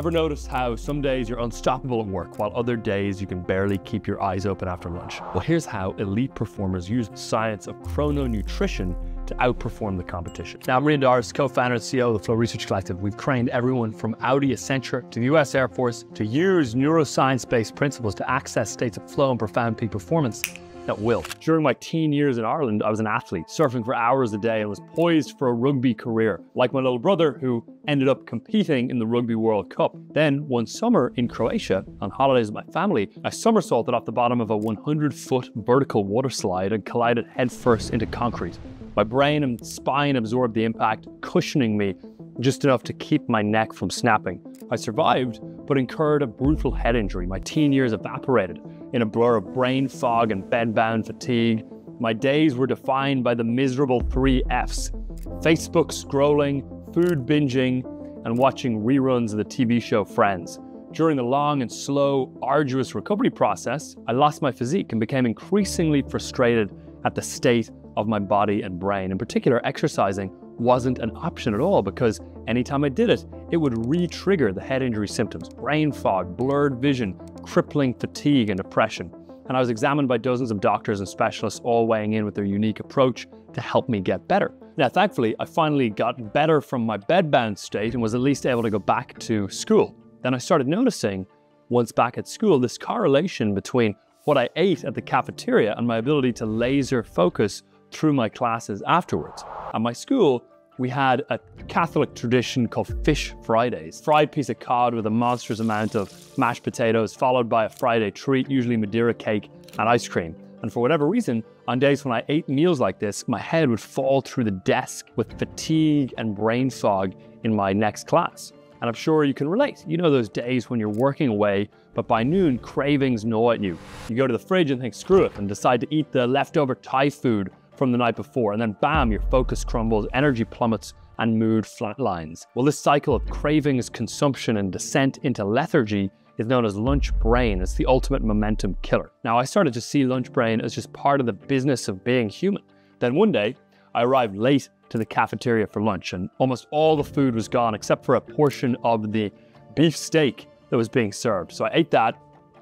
Ever notice how some days you're unstoppable at work, while other days you can barely keep your eyes open after lunch? Well, here's how elite performers use the science of chrononutrition to outperform the competition. Now, I'm Rian Doris, co-founder and CEO of the Flow Research Collective. We've trained everyone from Audi Accenture to the US Air Force to use neuroscience-based principles to access states of flow and profound peak performance at will. During my teen years in Ireland, I was an athlete, surfing for hours a day and was poised for a rugby career, like my little brother who ended up competing in the Rugby World Cup. Then, one summer in Croatia, on holidays with my family, I somersaulted off the bottom of a 100 foot vertical water slide and collided headfirst into concrete. My brain and spine absorbed the impact, cushioning me just enough to keep my neck from snapping. I survived, but incurred a brutal head injury. My teen years evaporated in a blur of brain fog and bedbound fatigue. My days were defined by the miserable three F's Facebook scrolling, food binging, and watching reruns of the TV show Friends. During the long and slow, arduous recovery process, I lost my physique and became increasingly frustrated at the state of my body and brain. In particular, exercising wasn't an option at all because anytime I did it, it would re trigger the head injury symptoms brain fog, blurred vision, crippling fatigue, and depression. And I was examined by dozens of doctors and specialists, all weighing in with their unique approach to help me get better. Now, thankfully, I finally got better from my bedbound state and was at least able to go back to school. Then I started noticing, once back at school, this correlation between what I ate at the cafeteria and my ability to laser focus through my classes afterwards. At my school, we had a Catholic tradition called Fish Fridays. Fried piece of cod with a monstrous amount of mashed potatoes, followed by a Friday treat, usually Madeira cake and ice cream. And for whatever reason, on days when I ate meals like this, my head would fall through the desk with fatigue and brain fog in my next class. And I'm sure you can relate. You know those days when you're working away, but by noon, cravings gnaw at you. You go to the fridge and think, screw it, and decide to eat the leftover Thai food from the night before, and then bam, your focus crumbles, energy plummets, and mood flatlines. Well, this cycle of cravings, consumption, and descent into lethargy is known as lunch brain. It's the ultimate momentum killer. Now, I started to see lunch brain as just part of the business of being human. Then one day, I arrived late to the cafeteria for lunch, and almost all the food was gone except for a portion of the beef steak that was being served. So I ate that,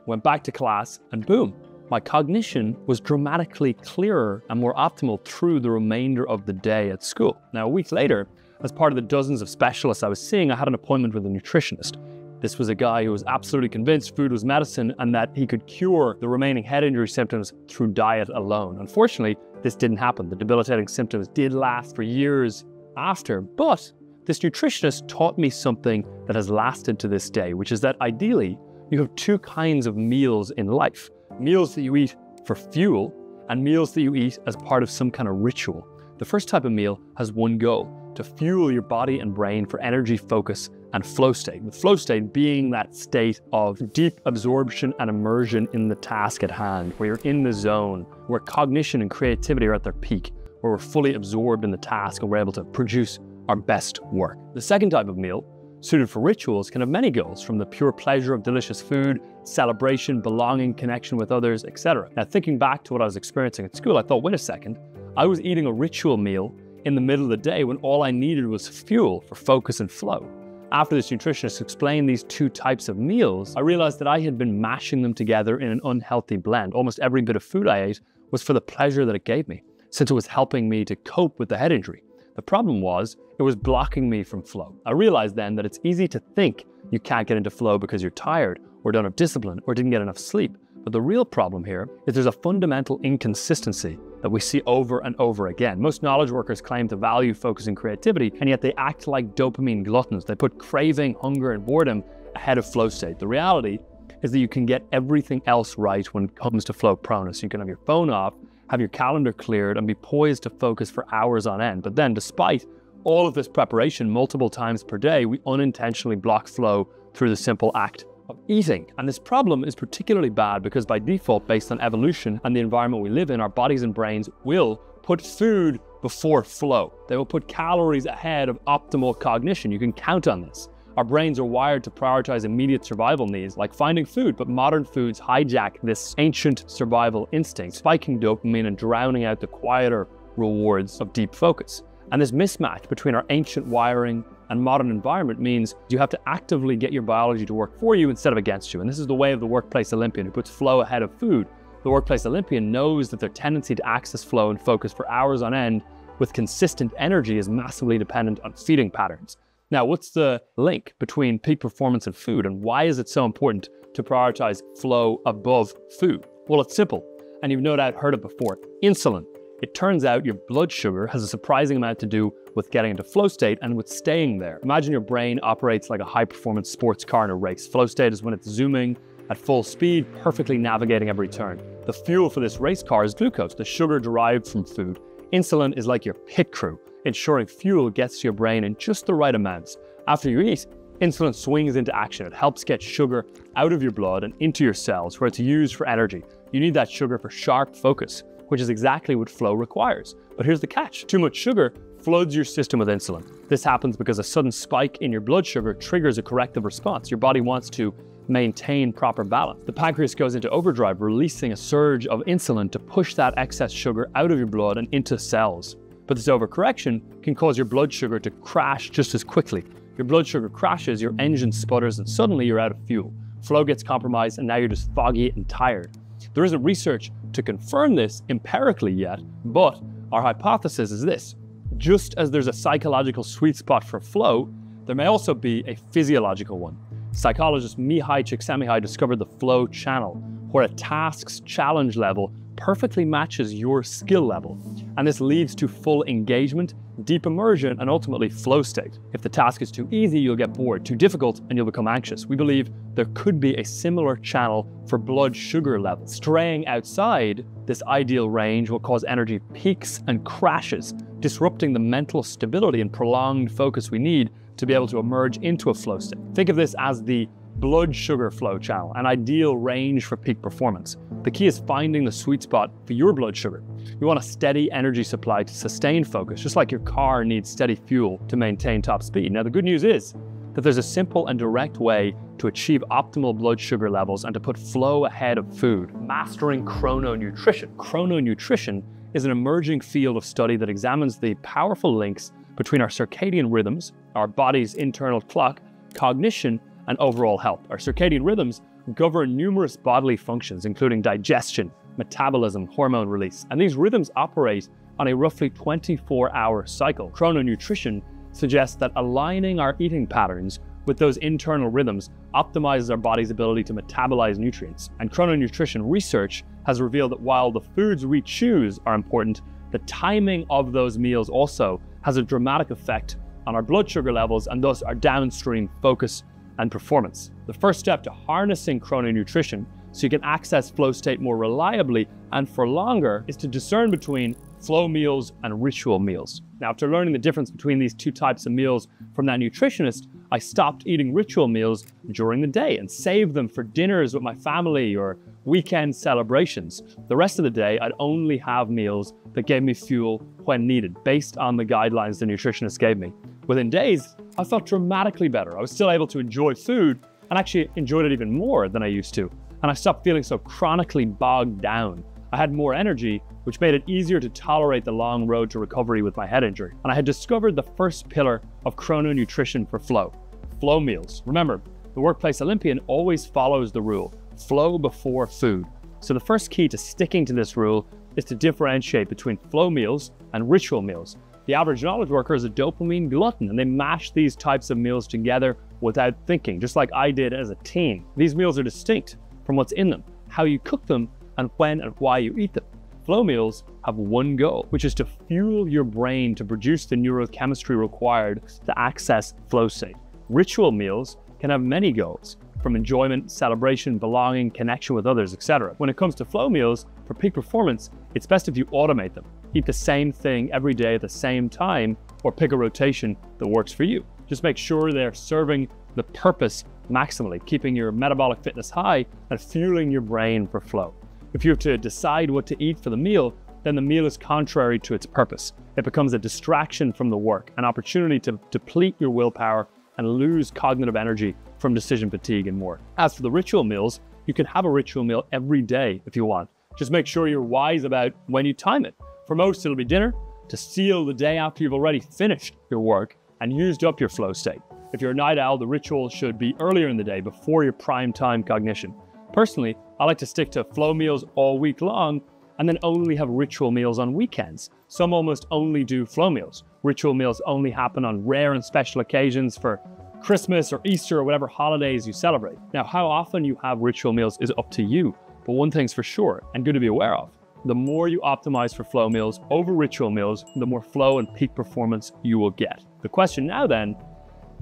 went back to class, and boom, my cognition was dramatically clearer and more optimal through the remainder of the day at school. Now, a week later, as part of the dozens of specialists I was seeing, I had an appointment with a nutritionist. This was a guy who was absolutely convinced food was medicine and that he could cure the remaining head injury symptoms through diet alone. Unfortunately, this didn't happen. The debilitating symptoms did last for years after, but this nutritionist taught me something that has lasted to this day, which is that ideally, you have two kinds of meals in life meals that you eat for fuel and meals that you eat as part of some kind of ritual. The first type of meal has one goal to fuel your body and brain for energy, focus, and flow state. With flow state being that state of deep absorption and immersion in the task at hand, where you're in the zone, where cognition and creativity are at their peak, where we're fully absorbed in the task and we're able to produce our best work. The second type of meal suited for rituals can have many goals, from the pure pleasure of delicious food, celebration, belonging, connection with others, etc. Now, thinking back to what I was experiencing at school, I thought, wait a second, I was eating a ritual meal in the middle of the day when all I needed was fuel for focus and flow. After this nutritionist explained these two types of meals, I realized that I had been mashing them together in an unhealthy blend. Almost every bit of food I ate was for the pleasure that it gave me, since it was helping me to cope with the head injury. The problem was, it was blocking me from flow. I realized then that it's easy to think you can't get into flow because you're tired, or don't have discipline, or didn't get enough sleep. But the real problem here is there's a fundamental inconsistency that we see over and over again. Most knowledge workers claim to value focus and creativity, and yet they act like dopamine gluttons. They put craving, hunger, and boredom ahead of flow state. The reality is that you can get everything else right when it comes to flow proneness. You can have your phone off, have your calendar cleared, and be poised to focus for hours on end. But then, despite all of this preparation multiple times per day, we unintentionally block flow through the simple act of eating. And this problem is particularly bad because by default, based on evolution and the environment we live in, our bodies and brains will put food before flow. They will put calories ahead of optimal cognition. You can count on this. Our brains are wired to prioritize immediate survival needs like finding food, but modern foods hijack this ancient survival instinct, spiking dopamine and drowning out the quieter rewards of deep focus. And this mismatch between our ancient wiring and modern environment means you have to actively get your biology to work for you instead of against you. And this is the way of the workplace Olympian who puts flow ahead of food. The workplace Olympian knows that their tendency to access flow and focus for hours on end with consistent energy is massively dependent on feeding patterns. Now, what's the link between peak performance and food, and why is it so important to prioritize flow above food? Well, it's simple, and you've no doubt heard it before insulin. It turns out your blood sugar has a surprising amount to do with getting into flow state and with staying there. Imagine your brain operates like a high performance sports car in a race. Flow state is when it's zooming at full speed, perfectly navigating every turn. The fuel for this race car is glucose, the sugar derived from food. Insulin is like your pit crew, ensuring fuel gets to your brain in just the right amounts. After you eat, insulin swings into action. It helps get sugar out of your blood and into your cells where it's used for energy. You need that sugar for sharp focus, which is exactly what flow requires. But here's the catch. Too much sugar floods your system with insulin. This happens because a sudden spike in your blood sugar triggers a corrective response. Your body wants to maintain proper balance. The pancreas goes into overdrive, releasing a surge of insulin to push that excess sugar out of your blood and into cells. But this overcorrection can cause your blood sugar to crash just as quickly. Your blood sugar crashes, your engine sputters, and suddenly you're out of fuel. Flow gets compromised, and now you're just foggy and tired. There isn't research to confirm this empirically yet, but our hypothesis is this. Just as there's a psychological sweet spot for flow, there may also be a physiological one. Psychologist Mihaly Csikszentmihalyi discovered the flow channel, where a task's challenge level perfectly matches your skill level. And this leads to full engagement, deep immersion, and ultimately flow state. If the task is too easy, you'll get bored, too difficult, and you'll become anxious. We believe there could be a similar channel for blood sugar levels. Straying outside this ideal range will cause energy peaks and crashes, disrupting the mental stability and prolonged focus we need to be able to emerge into a flow state. Think of this as the blood sugar flow channel, an ideal range for peak performance. The key is finding the sweet spot for your blood sugar. You want a steady energy supply to sustain focus, just like your car needs steady fuel to maintain top speed. Now, the good news is that there's a simple and direct way to achieve optimal blood sugar levels and to put flow ahead of food. Mastering chrononutrition. Chrononutrition is an emerging field of study that examines the powerful links between our circadian rhythms, our body's internal clock, cognition, and overall health. Our circadian rhythms govern numerous bodily functions, including digestion, metabolism, hormone release. And these rhythms operate on a roughly 24 hour cycle. Chrononutrition suggests that aligning our eating patterns with those internal rhythms optimizes our body's ability to metabolize nutrients. And chrononutrition research has revealed that while the foods we choose are important, the timing of those meals also has a dramatic effect on our blood sugar levels and thus our downstream focus and performance. The first step to harnessing chrononutrition so you can access flow state more reliably and for longer is to discern between flow meals and ritual meals. Now, after learning the difference between these two types of meals from that nutritionist, I stopped eating ritual meals during the day and saved them for dinners with my family or weekend celebrations. The rest of the day, I'd only have meals that gave me fuel when needed, based on the guidelines the nutritionist gave me. Within days, I felt dramatically better. I was still able to enjoy food and actually enjoyed it even more than I used to. And I stopped feeling so chronically bogged down. I had more energy, which made it easier to tolerate the long road to recovery with my head injury. And I had discovered the first pillar of chrononutrition for flow flow meals. Remember, the workplace Olympian always follows the rule flow before food. So the first key to sticking to this rule is to differentiate between flow meals and ritual meals. The average knowledge worker is a dopamine glutton and they mash these types of meals together without thinking, just like I did as a teen. These meals are distinct from what's in them, how you cook them, and when and why you eat them. Flow meals have one goal, which is to fuel your brain to produce the neurochemistry required to access flow state. Ritual meals can have many goals, from enjoyment, celebration, belonging, connection with others, etc. When it comes to flow meals, for peak performance, it's best if you automate them. Eat the same thing every day at the same time, or pick a rotation that works for you. Just make sure they're serving the purpose maximally, keeping your metabolic fitness high and fueling your brain for flow. If you have to decide what to eat for the meal, then the meal is contrary to its purpose. It becomes a distraction from the work, an opportunity to deplete your willpower and lose cognitive energy from decision fatigue and more. As for the ritual meals, you can have a ritual meal every day if you want. Just make sure you're wise about when you time it. For most, it'll be dinner. to seal the day after you've already finished your work and used up your flow state. If you're a night owl, the ritual should be earlier in the day before your prime time cognition. Personally, I like to stick to flow meals all week long and then only have ritual meals on weekends. Some almost only do flow meals. Ritual meals only happen on rare and special occasions for Christmas or Easter or whatever holidays you celebrate. Now, how often you have ritual meals is up to you, but one thing's for sure and good to be aware of. The more you optimize for flow meals over ritual meals, the more flow and peak performance you will get. The question now then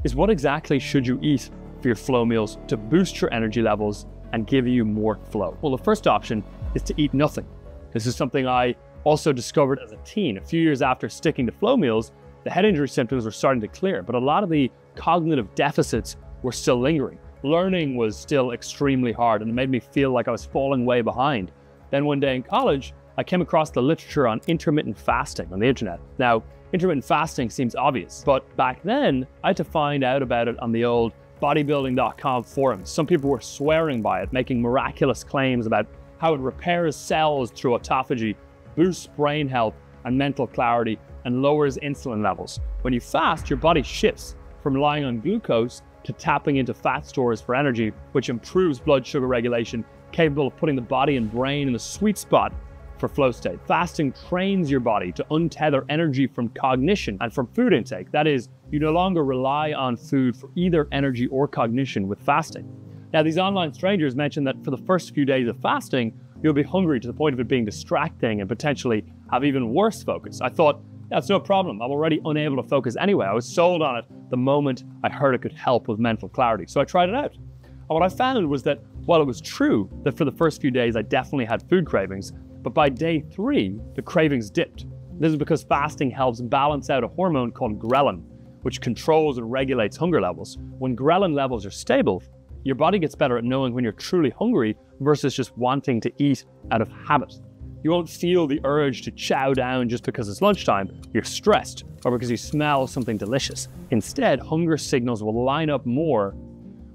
is what exactly should you eat for your flow meals to boost your energy levels and give you more flow? Well, the first option is to eat nothing. This is something I also discovered as a teen. A few years after sticking to flow meals, the head injury symptoms were starting to clear, but a lot of the cognitive deficits were still lingering. Learning was still extremely hard and it made me feel like I was falling way behind. Then one day in college, I came across the literature on intermittent fasting on the internet. Now, intermittent fasting seems obvious, but back then I had to find out about it on the old bodybuilding.com forums. Some people were swearing by it, making miraculous claims about how it repairs cells through autophagy, boosts brain health and mental clarity, and lowers insulin levels. When you fast, your body shifts from relying on glucose to tapping into fat stores for energy, which improves blood sugar regulation, capable of putting the body and brain in the sweet spot for flow state. Fasting trains your body to untether energy from cognition and from food intake. That is, you no longer rely on food for either energy or cognition with fasting. Now, these online strangers mentioned that for the first few days of fasting, you'll be hungry to the point of it being distracting and potentially have even worse focus. I thought, that's no problem. I'm already unable to focus anyway. I was sold on it the moment I heard it could help with mental clarity. So I tried it out. And what I found was that while it was true that for the first few days I definitely had food cravings, but by day three, the cravings dipped. This is because fasting helps balance out a hormone called ghrelin, which controls and regulates hunger levels. When ghrelin levels are stable, your body gets better at knowing when you're truly hungry versus just wanting to eat out of habit. You won't feel the urge to chow down just because it's lunchtime. You're stressed or because you smell something delicious. Instead, hunger signals will line up more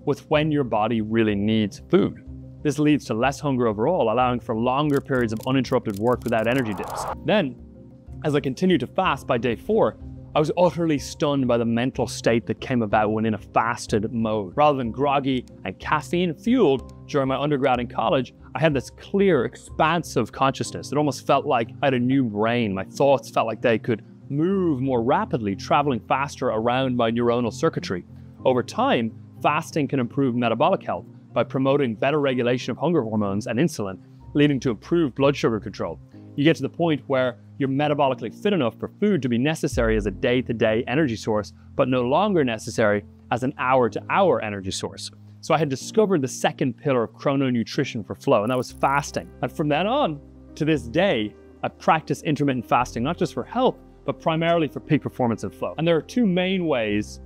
with when your body really needs food. This leads to less hunger overall, allowing for longer periods of uninterrupted work without energy dips. Then, as I continued to fast by day four, I was utterly stunned by the mental state that came about when in a fasted mode. Rather than groggy and caffeine fueled during my undergrad in college, I had this clear, expansive consciousness. It almost felt like I had a new brain. My thoughts felt like they could move more rapidly, traveling faster around my neuronal circuitry. Over time, fasting can improve metabolic health by promoting better regulation of hunger hormones and insulin, leading to improved blood sugar control. You get to the point where you're metabolically fit enough for food to be necessary as a day to day energy source, but no longer necessary as an hour to hour energy source. So I had discovered the second pillar of chrononutrition for flow, and that was fasting. And from then on to this day, I practice intermittent fasting, not just for health, but primarily for peak performance and flow. And there are two main ways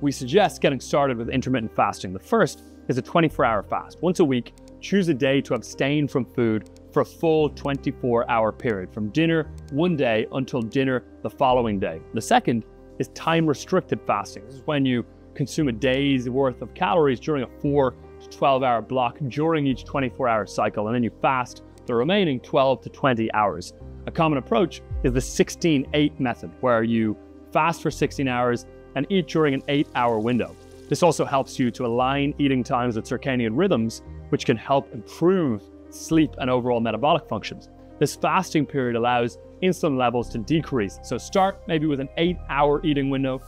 we suggest getting started with intermittent fasting. The first is a 24 hour fast. Once a week, choose a day to abstain from food for a full 24 hour period from dinner one day until dinner the following day. The second is time restricted fasting. This is when you consume a day's worth of calories during a 4 to 12 hour block during each 24 hour cycle, and then you fast the remaining 12 to 20 hours. A common approach is the 16 8 method, where you fast for 16 hours and eat during an 8 hour window. This also helps you to align eating times with circadian rhythms, which can help improve sleep, and overall metabolic functions. This fasting period allows insulin levels to decrease. So start maybe with an eight hour eating window,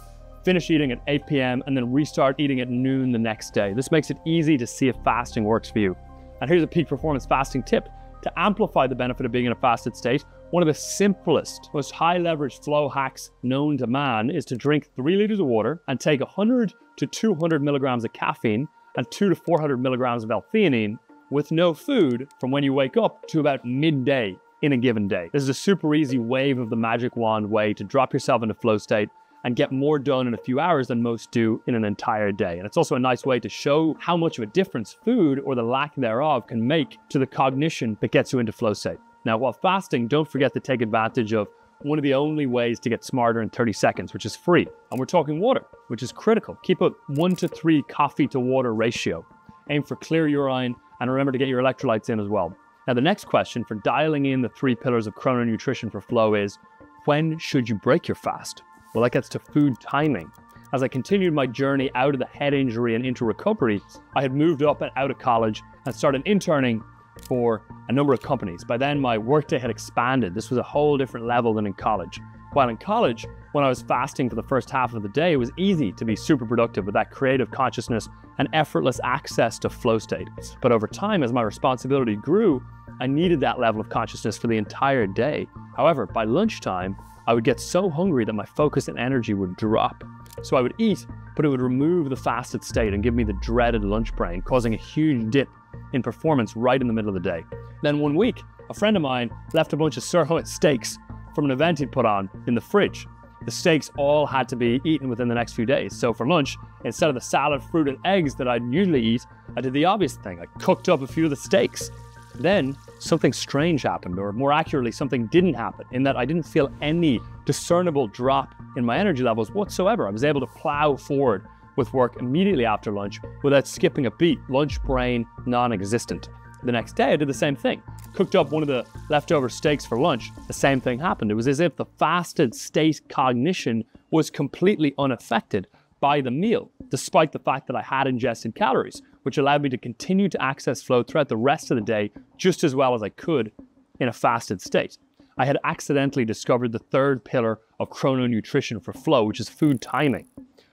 finish eating at 8 p.m., and then restart eating at noon the next day. This makes it easy to see if fasting works for you. And here's a peak performance fasting tip. To amplify the benefit of being in a fasted state, one of the simplest, most high leverage flow hacks known to man is to drink three liters of water and take 100 to 200 milligrams of caffeine and 2 to 400 milligrams of L-theanine with no food from when you wake up to about midday in a given day. This is a super easy wave of the magic wand way to drop yourself into flow state and get more done in a few hours than most do in an entire day. And it's also a nice way to show how much of a difference food or the lack thereof can make to the cognition that gets you into flow state. Now, while fasting, don't forget to take advantage of one of the only ways to get smarter in 30 seconds, which is free. And we're talking water, which is critical. Keep a one to three coffee to water ratio. Aim for clear urine and remember to get your electrolytes in as well. Now, the next question for dialing in the three pillars of chrononutrition for flow is when should you break your fast? Well, that gets to food timing. As I continued my journey out of the head injury and into recovery, I had moved up and out of college and started interning for a number of companies. By then, my workday had expanded. This was a whole different level than in college. While in college, when I was fasting for the first half of the day, it was easy to be super productive with that creative consciousness and effortless access to flow state. But over time, as my responsibility grew, I needed that level of consciousness for the entire day. However, by lunchtime, I would get so hungry that my focus and energy would drop. So I would eat, but it would remove the fasted state and give me the dreaded lunch brain, causing a huge dip in performance right in the middle of the day. Then one week, a friend of mine left a bunch of sirloin steaks from an event he'd put on in the fridge. The steaks all had to be eaten within the next few days. So for lunch, instead of the salad, fruit, and eggs that I'd usually eat, I did the obvious thing. I cooked up a few of the steaks. Then something strange happened, or more accurately, something didn't happen, in that I didn't feel any discernible drop in my energy levels whatsoever. I was able to plow forward with work immediately after lunch without skipping a beat, lunch brain non existent. The next day, I did the same thing. Cooked up one of the leftover steaks for lunch. The same thing happened. It was as if the fasted state cognition was completely unaffected by the meal, despite the fact that I had ingested calories, which allowed me to continue to access flow throughout the rest of the day just as well as I could in a fasted state. I had accidentally discovered the third pillar of chrononutrition for flow, which is food timing.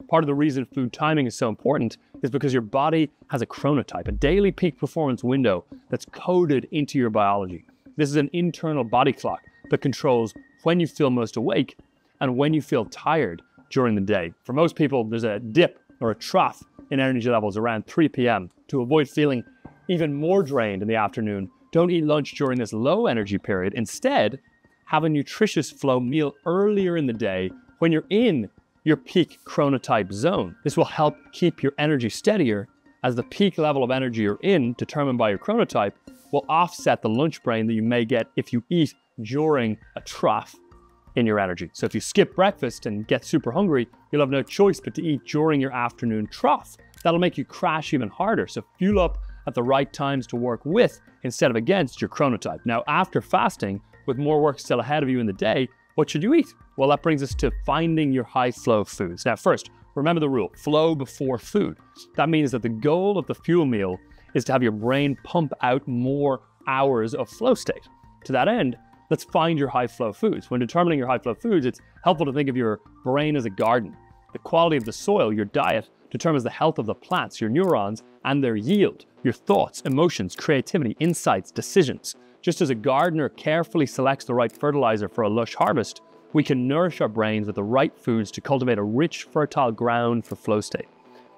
Part of the reason food timing is so important is because your body has a chronotype, a daily peak performance window that's coded into your biology. This is an internal body clock that controls when you feel most awake and when you feel tired during the day. For most people, there's a dip or a trough in energy levels around 3 p.m. To avoid feeling even more drained in the afternoon, don't eat lunch during this low energy period. Instead, have a nutritious flow meal earlier in the day when you're in your peak chronotype zone. This will help keep your energy steadier as the peak level of energy you're in, determined by your chronotype, will offset the lunch brain that you may get if you eat during a trough in your energy. So if you skip breakfast and get super hungry, you'll have no choice but to eat during your afternoon trough. That'll make you crash even harder. So fuel up at the right times to work with instead of against your chronotype. Now, after fasting, with more work still ahead of you in the day, what should you eat? Well, that brings us to finding your high flow foods. Now, first, remember the rule flow before food. That means that the goal of the fuel meal is to have your brain pump out more hours of flow state. To that end, let's find your high flow foods. When determining your high flow foods, it's helpful to think of your brain as a garden. The quality of the soil, your diet, determines the health of the plants, your neurons, and their yield, your thoughts, emotions, creativity, insights, decisions. Just as a gardener carefully selects the right fertilizer for a lush harvest, we can nourish our brains with the right foods to cultivate a rich, fertile ground for flow state.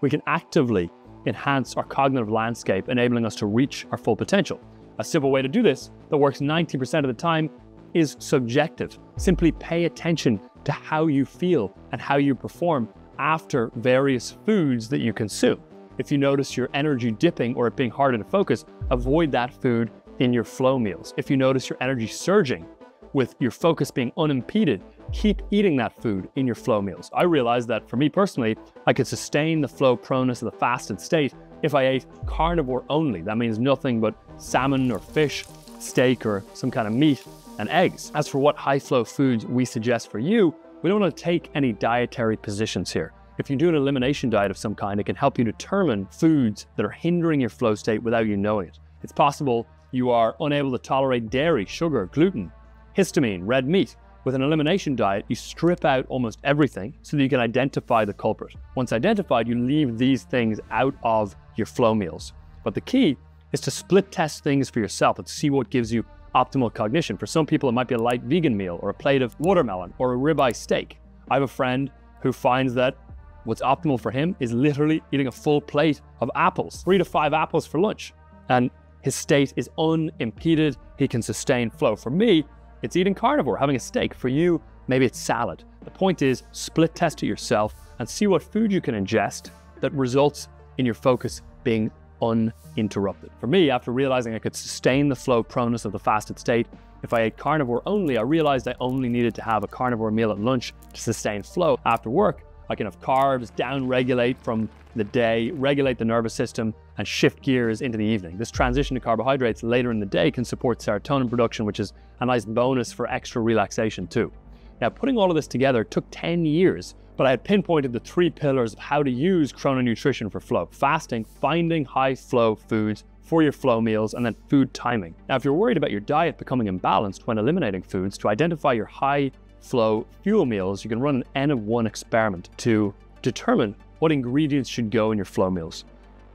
We can actively enhance our cognitive landscape, enabling us to reach our full potential. A simple way to do this that works 90% of the time is subjective. Simply pay attention to how you feel and how you perform after various foods that you consume. If you notice your energy dipping or it being harder to focus, avoid that food in your flow meals. If you notice your energy surging with your focus being unimpeded, keep eating that food in your flow meals. I realized that for me personally, I could sustain the flow proneness of the fasted state if I ate carnivore only. That means nothing but salmon or fish, steak or some kind of meat and eggs. As for what high flow foods we suggest for you, we don't want to take any dietary positions here. If you do an elimination diet of some kind, it can help you determine foods that are hindering your flow state without you knowing it. It's possible you are unable to tolerate dairy, sugar, gluten, histamine, red meat. With an elimination diet, you strip out almost everything so that you can identify the culprit. Once identified, you leave these things out of your flow meals. But the key is to split test things for yourself and see what gives you optimal cognition. For some people, it might be a light vegan meal or a plate of watermelon or a ribeye steak. I have a friend who finds that what's optimal for him is literally eating a full plate of apples, three to five apples for lunch. And his state is unimpeded. He can sustain flow. For me, it's eating carnivore, having a steak. For you, maybe it's salad. The point is, split test it yourself and see what food you can ingest that results in your focus being uninterrupted. For me, after realizing I could sustain the flow proneness of the fasted state, if I ate carnivore only, I realized I only needed to have a carnivore meal at lunch to sustain flow. After work, I can have carbs, down regulate from the day, regulate the nervous system, and shift gears into the evening. This transition to carbohydrates later in the day can support serotonin production, which is a nice bonus for extra relaxation too. Now, putting all of this together took 10 years, but I had pinpointed the three pillars of how to use chrononutrition for flow fasting, finding high flow foods for your flow meals, and then food timing. Now, if you're worried about your diet becoming imbalanced when eliminating foods, to identify your high flow fuel meals, you can run an N of 1 experiment to determine what ingredients should go in your flow meals.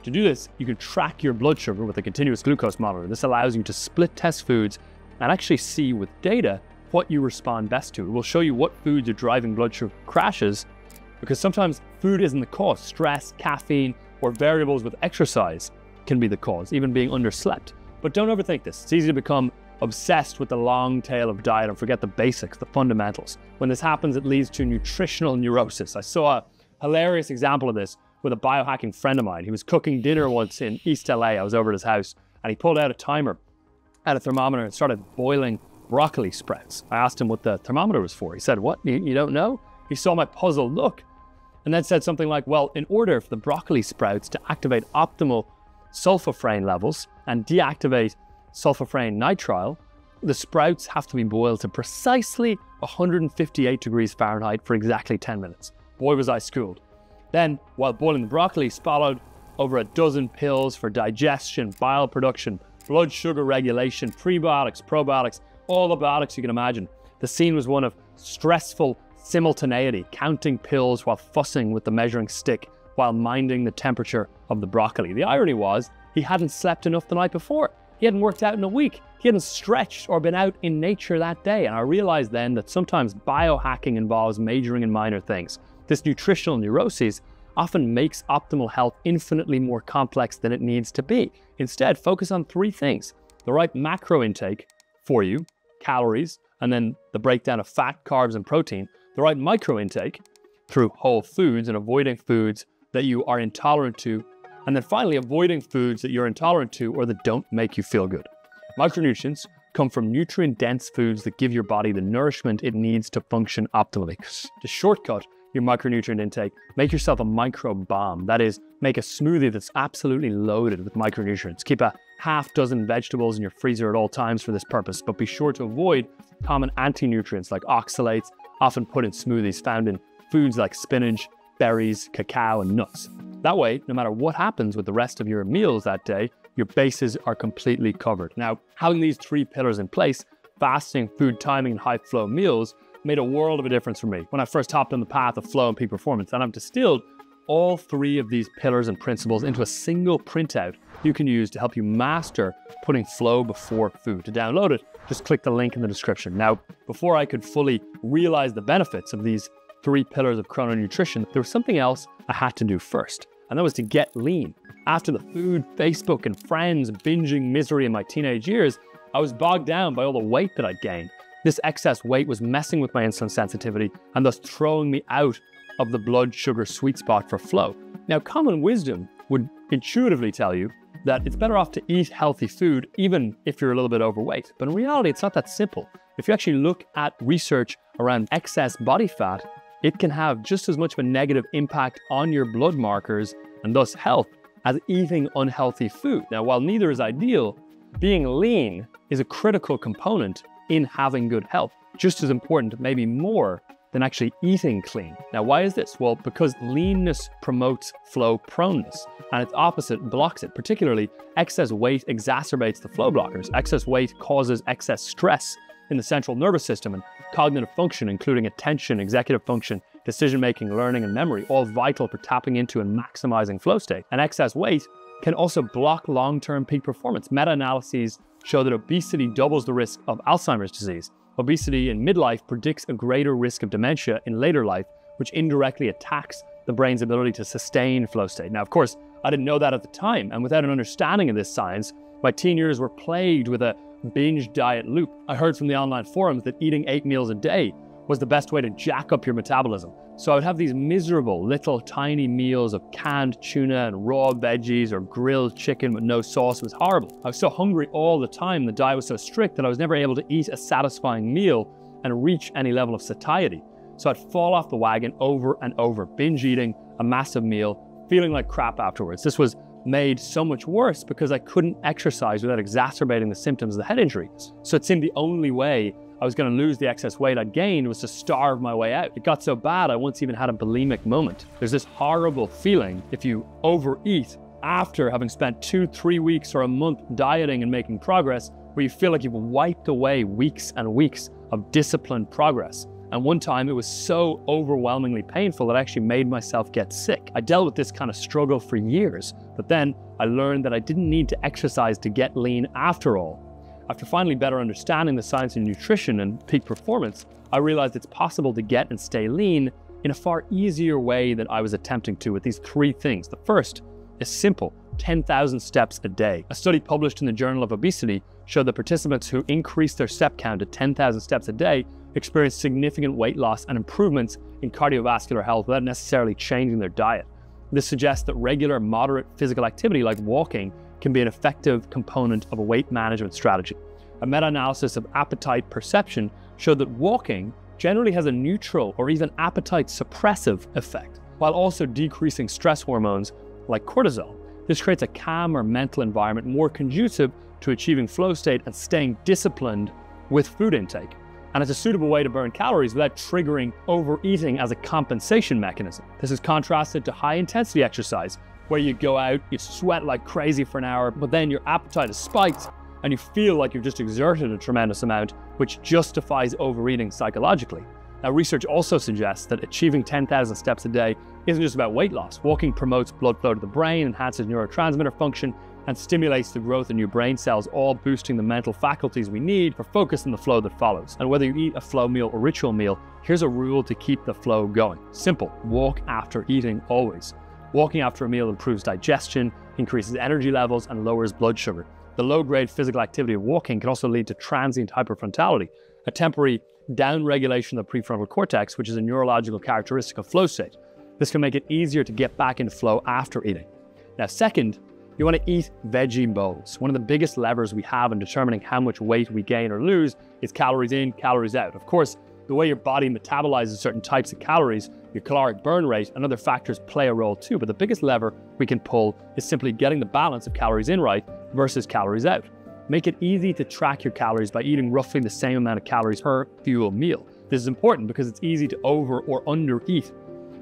To do this, you can track your blood sugar with a continuous glucose monitor. This allows you to split test foods and actually see with data what you respond best to. It will show you what foods are driving blood sugar crashes because sometimes food isn't the cause. Stress, caffeine, or variables with exercise can be the cause, even being underslept. But don't overthink this. It's easy to become obsessed with the long tail of diet and forget the basics, the fundamentals. When this happens, it leads to nutritional neurosis. I saw a hilarious example of this with a biohacking friend of mine. He was cooking dinner once in East LA. I was over at his house and he pulled out a timer and a thermometer and started boiling broccoli sprouts. I asked him what the thermometer was for. He said, What? You, don't know? He saw my puzzled look and then said something like, Well, in order for the broccoli sprouts to activate optimal sulforaphane levels and deactivate sulforaphane nitrile, the sprouts have to be boiled to precisely 158 degrees Fahrenheit for exactly 10 minutes. Boy, was I schooled. Then, while boiling the broccoli, swallowed over a dozen pills for digestion, bile production, blood sugar regulation, prebiotics, probiotics, all the biotics you can imagine. The scene was one of stressful simultaneity, counting pills while fussing with the measuring stick while minding the temperature of the broccoli. The irony was, he hadn't slept enough the night before. He hadn't worked out in a week. He hadn't stretched or been out in nature that day. And I realized then that sometimes biohacking involves majoring in minor things. This nutritional neuroses often makes optimal health infinitely more complex than it needs to be. Instead, focus on three things the right macro intake for you, calories, and then the breakdown of fat, carbs, and protein, the right micro intake through whole foods and avoiding foods that you are intolerant to, and then finally avoiding foods that you're intolerant to or that don't make you feel good. Micronutrients come from nutrient dense foods that give your body the nourishment it needs to function optimally. To shortcut your micronutrient intake, make yourself a micro bomb. That is, make a smoothie that's absolutely loaded with micronutrients. Keep a half dozen vegetables in your freezer at all times for this purpose, but be sure to avoid common anti-nutrients like oxalates, often put in smoothies found in foods like spinach, berries, cacao, and nuts. That way, no matter what happens with the rest of your meals that day, your bases are completely covered. Now, having these three pillars in place, fasting, food timing, and high flow meals, made a world of a difference for me when I first hopped on the path of flow and peak performance. And I've distilled all three of these pillars and principles into a single printout you can use to help you master putting flow before food. To download it, just click the link in the description. Now, before I could fully realize the benefits of these three pillars of chrononutrition, there was something else I had to do first, and that was to get lean. After the food, Facebook, and friends binging misery in my teenage years, I was bogged down by all the weight that I'd gained. This excess weight was messing with my insulin sensitivity and thus throwing me out of the blood sugar sweet spot for flow. Now, common wisdom would intuitively tell you that it's better off to eat healthy food even if you're a little bit overweight. But in reality, it's not that simple. If you actually look at research around excess body fat, it can have just as much of a negative impact on your blood markers and thus health as eating unhealthy food. Now, while neither is ideal, being lean is a critical component in having good health, just as important, maybe more than actually eating clean. Now, why is this? Well, because leanness promotes flow proneness and its opposite blocks it. Particularly, excess weight exacerbates the flow blockers. Excess weight causes excess stress in the central nervous system and cognitive function, including attention, executive function, decision making, learning, and memory, all vital for tapping into and maximizing flow state. And excess weight can also block long term peak performance. Meta analyses show that obesity doubles the risk of Alzheimer's disease. Obesity in midlife predicts a greater risk of dementia in later life, which indirectly attacks the brain's ability to sustain flow state. Now, of course, I didn't know that at the time, and without an understanding of this science, my teen years were plagued with a binge diet loop. I heard from the online forums that eating eight meals a day was the best way to jack up your metabolism. So I would have these miserable little tiny meals of canned tuna and raw veggies or grilled chicken with no sauce. It was horrible. I was so hungry all the time. The diet was so strict that I was never able to eat a satisfying meal and reach any level of satiety. So I'd fall off the wagon over and over, binge eating a massive meal, feeling like crap afterwards. This was made so much worse because I couldn't exercise without exacerbating the symptoms of the head injury. So it seemed the only way I was going to lose the excess weight I'd gained was to starve my way out. It got so bad I once even had a bulimic moment. There's this horrible feeling if you overeat after having spent two, three weeks or a month dieting and making progress, where you feel like you've wiped away weeks and weeks of disciplined progress. And one time it was so overwhelmingly painful that I actually made myself get sick. I dealt with this kind of struggle for years, but then I learned that I didn't need to exercise to get lean after all. After finally better understanding the science of nutrition and peak performance, I realized it's possible to get and stay lean in a far easier way than I was attempting to with these three things. The first is simple 10,000 steps a day. A study published in the Journal of Obesity showed that participants who increased their step count to 10,000 steps a day experienced significant weight loss and improvements in cardiovascular health without necessarily changing their diet. This suggests that regular, moderate physical activity like walking can be an effective component of a weight management strategy. A meta analysis of appetite perception showed that walking generally has a neutral or even appetite suppressive effect, while also decreasing stress hormones like cortisol. This creates a calmer mental environment more conducive to achieving flow state and staying disciplined with food intake. And it's a suitable way to burn calories without triggering overeating as a compensation mechanism. This is contrasted to high intensity exercise, where you go out, you sweat like crazy for an hour, but then your appetite is spiked and you feel like you've just exerted a tremendous amount, which justifies overeating psychologically. Now, research also suggests that achieving 10,000 steps a day isn't just about weight loss. Walking promotes blood flow to the brain, enhances neurotransmitter function, and stimulates the growth of new brain cells, all boosting the mental faculties we need for focus and the flow that follows. And whether you eat a flow meal or ritual meal, here's a rule to keep the flow going. Simple walk after eating always. Walking after a meal improves digestion, increases energy levels, and lowers blood sugar. The low grade physical activity of walking can also lead to transient hypofrontality, a temporary downregulation of the prefrontal cortex, which is a neurological characteristic of flow state. This can make it easier to get back into flow after eating. Now, second, you want to eat veggie bowls. One of the biggest levers we have in determining how much weight we gain or lose is calories in, calories out. Of course, the way your body metabolizes certain types of calories, your caloric burn rate, and other factors play a role too. But the biggest lever we can pull is simply getting the balance of calories in right versus calories out. Make it easy to track your calories by eating roughly the same amount of calories per fuel meal. This is important because it's easy to over or under eat.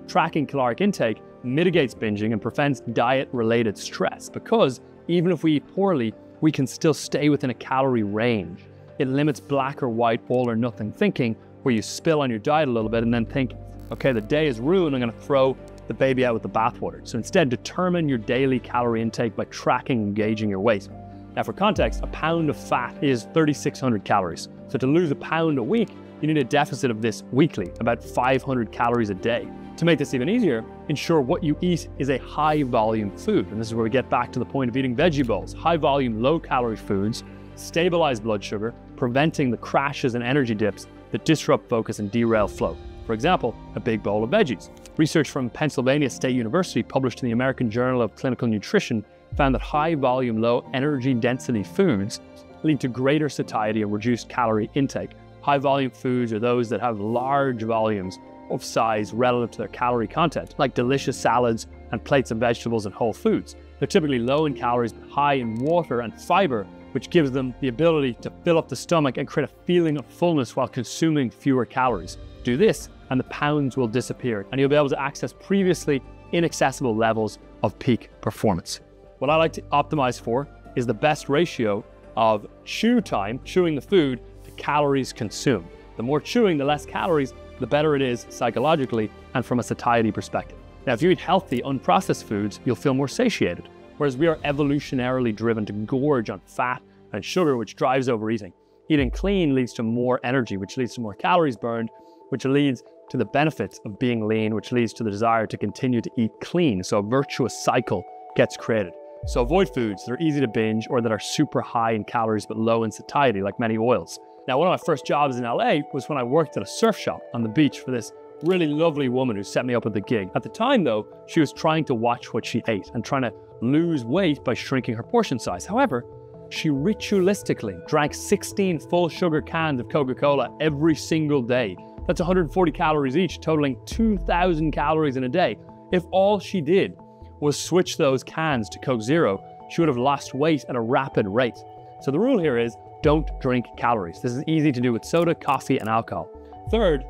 Tracking caloric intake mitigates binging and prevents diet related stress because even if we eat poorly, we can still stay within a calorie range. It limits black or white, all or nothing thinking, where you spill on your diet a little bit and then think, okay, the day is ruined, I'm gonna throw the baby out with the bathwater. So instead, determine your daily calorie intake by tracking and gauging your weight. Now, for context, a pound of fat is 3,600 calories. So to lose a pound a week, you need a deficit of this weekly, about 500 calories a day. To make this even easier, ensure what you eat is a high volume food. And this is where we get back to the point of eating veggie bowls. High volume, low calorie foods stabilize blood sugar, preventing the crashes and energy dips that disrupt focus and derail flow. For example, a big bowl of veggies. Research from Pennsylvania State University, published in the American Journal of Clinical Nutrition, found that high volume, low energy density foods lead to greater satiety and reduced calorie intake. High volume foods are those that have large volumes of size relative to their calorie content, like delicious salads and plates of vegetables and whole foods. They're typically low in calories, but high in water and fiber, which gives them the ability to fill up the stomach and create a feeling of fullness while consuming fewer calories. Do this, and the pounds will disappear, and you'll be able to access previously inaccessible levels of peak performance. What I like to optimize for is the best ratio of chew time, chewing the food, to calories consumed. The more chewing, the less calories, the better it is psychologically and from a satiety perspective. Now, if you eat healthy, unprocessed foods, you'll feel more satiated, whereas we are evolutionarily driven to gorge on fat and sugar, which drives overeating. Eating clean leads to more energy, which leads to more calories burned, which leads to the benefits of being lean, which leads to the desire to continue to eat clean. So a virtuous cycle gets created. So avoid foods that are easy to binge or that are super high in calories but low in satiety, like many oils. Now, one of my first jobs in LA was when I worked at a surf shop on the beach for this really lovely woman who set me up with the gig. At the time, though, she was trying to watch what she ate and trying to lose weight by shrinking her portion size. However, she ritualistically drank 16 full sugar cans of Coca Cola every single day. That's 140 calories each, totaling 2,000 calories in a day. If all she did was switch those cans to Coke Zero, she would have lost weight at a rapid rate. So the rule here is don't drink calories. This is easy to do with soda, coffee, and alcohol. Third,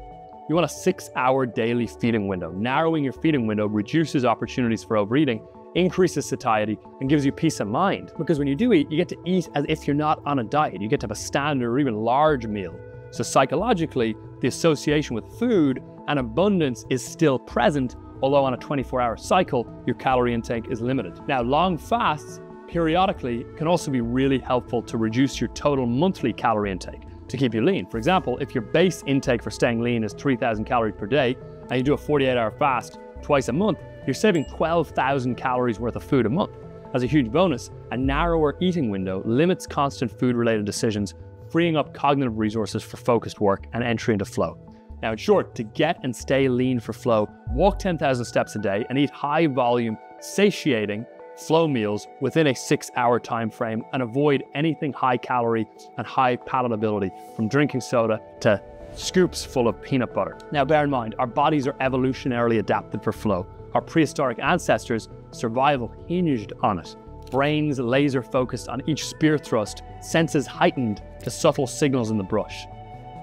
you want a six hour daily feeding window. Narrowing your feeding window reduces opportunities for overeating, increases satiety, and gives you peace of mind. Because when you do eat, you get to eat as if you're not on a diet. You get to have a standard or even large meal. So psychologically, the association with food and abundance is still present, although on a 24 hour cycle, your calorie intake is limited. Now, long fasts periodically can also be really helpful to reduce your total monthly calorie intake to keep you lean. For example, if your base intake for staying lean is 3,000 calories per day and you do a 48 hour fast twice a month, you're saving 12,000 calories worth of food a month. As a huge bonus, a narrower eating window limits constant food related decisions, freeing up cognitive resources for focused work and entry into flow. Now, in short, to get and stay lean for flow, walk 10,000 steps a day and eat high volume, satiating, flow meals within a six hour time frame and avoid anything high calorie and high palatability from drinking soda to scoops full of peanut butter. Now, bear in mind, our bodies are evolutionarily adapted for flow. Our prehistoric ancestors' survival hinged on it. Brains laser focused on each spear thrust, senses heightened to subtle signals in the brush.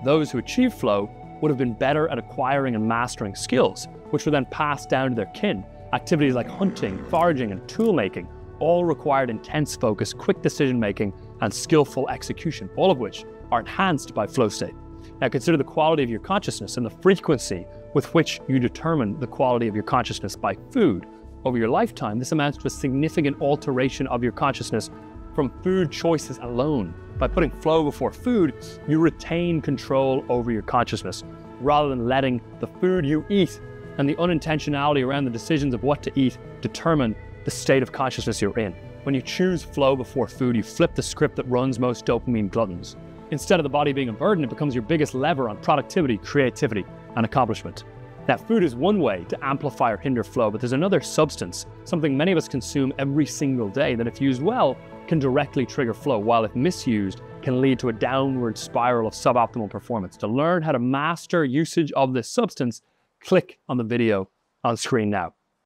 Those who achieve flow would have been better at acquiring and mastering skills, which were then passed down to their kin, Activities like hunting, foraging, and tool making all required intense focus, quick decision making, and skillful execution, all of which are enhanced by flow state. Now consider the quality of your consciousness and the frequency with which you determine the quality of your consciousness by food. Over your lifetime, this amounts to a significant alteration of your consciousness from food choices alone. By putting flow before food, you retain control over your consciousness rather than letting the food you eat and the unintentionality around the decisions of what to eat determine the state of consciousness you're in. When you choose flow before food, you flip the script that runs most dopamine gluttons. Instead of the body being a burden, it becomes your biggest lever on productivity, creativity, and accomplishment. Now, food is one way to amplify or hinder flow, but there's another substance, something many of us consume every single day, that if used well, can directly trigger flow, while if misused, can lead to a downward spiral of suboptimal performance. To learn how to master usage of this substance, click on the video on screen now.